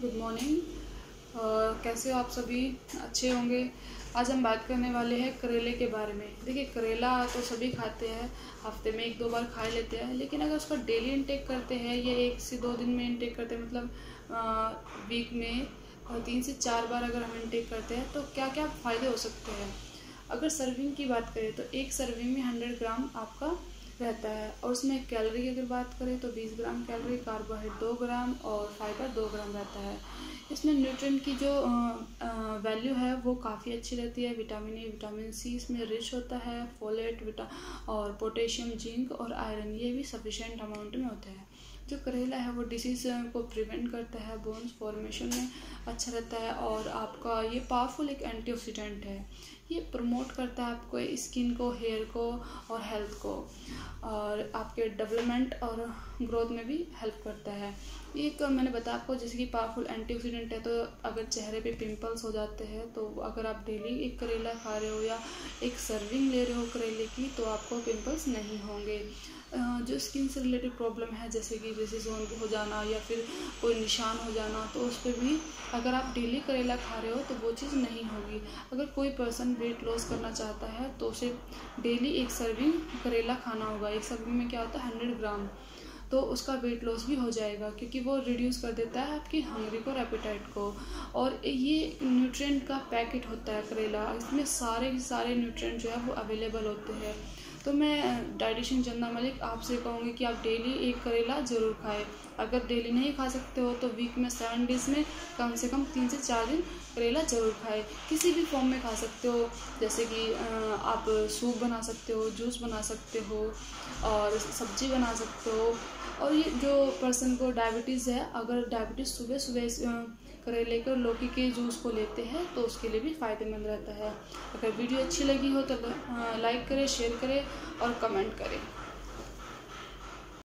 Good morning कैसे हो आप सभी? अच्छे होंगे? आज हम बात करने वाले हैं करेले के बारे में। देखिए, करेला तो सभी खाते हैं, हफ़्ते में एक दो बार खा लेते हैं, लेकिन अगर उसका डेली इंटेक करते हैं या एक से दो दिन में इंटेक करते हैं मतलब वीक में तीन से चार बार अगर हम इंटेक करते हैं तो क्या क्या फ़ायदे हो सकते हैं? अगर सर्विंग की बात करें तो एक सर्विंग में हंड्रेड ग्राम आपका रहता है और उसमें कैलोरी की अगर बात करें तो 20 ग्राम कैलोरी कार्बोहाइड्रेट 2 ग्राम और फाइबर 2 ग्राम रहता है। इसमें न्यूट्रिएंट की जो वैल्यू है वो काफ़ी अच्छी रहती है। विटामिन ए विटामिन सी इसमें रिच होता है। फोलेट विटा और पोटेशियम जिंक और आयरन ये भी सफिशेंट अमाउंट में होता है। जो करेला है वो डिसीज़ को प्रिवेंट करता है बोन्स फॉर्मेशन में अच्छा रहता है और आपका ये पावरफुल एक एंटीऑक्सीडेंट है। ये प्रमोट करता है आपको स्किन को हेयर को और हेल्थ को और आपके डेवलपमेंट और ग्रोथ में भी हेल्प करता है। एक मैंने बताया आपको जैसे कि पावरफुल एंटीऑक्सीडेंट है तो अगर चेहरे पे पिंपल्स हो जाते हैं तो अगर आप डेली एक करेला खा रहे हो या एक सर्विंग ले रहे हो करेले की तो आपको पिंपल्स नहीं होंगे। जो स्किन से रिलेटेड प्रॉब्लम है जैसे कि जैसे जोन हो जाना या फिर कोई निशान हो जाना तो उस पर भी अगर आप डेली करेला खा रहे हो तो वो चीज़ नहीं होगी। अगर कोई पर्सन वेट लॉस करना चाहता है तो उसे डेली एक सर्विंग करेला खाना होगा। एक सर्विंग में क्या होता है? Hundred gram. तो उसका वेट लॉस भी हो जाएगा, क्योंकि वो रिड्यूस कर देता है आपकी हंगरी को रेपिटाइट को। और ये न्यूट्रिएंट का पैकेट होता है करेला। इसमें सारे सारे न्यूट्रिएंट जो है, वो अवेलेबल होते हैं। तो मैं डाइटिशियन चंदा मलिक आपसे कहूँगी कि आप डेली एक करेला ज़रूर खाएँ। अगर डेली नहीं खा सकते हो तो वीक में सेवन डेज़ में कम से कम तीन से चार दिन करेला ज़रूर खाएँ। किसी भी फॉर्म में खा सकते हो, जैसे कि आप सूप बना सकते हो जूस बना सकते हो और सब्ज़ी बना सकते हो। और ये जो पर्सन को डायबिटीज़ है, अगर डायबिटीज़ सुबह सुबह करेले को लौकी के जूस को लेते हैं तो उसके लिए भी फ़ायदेमंद रहता है। अगर वीडियो अच्छी लगी हो तो लाइक करें शेयर करें और कमेंट करें।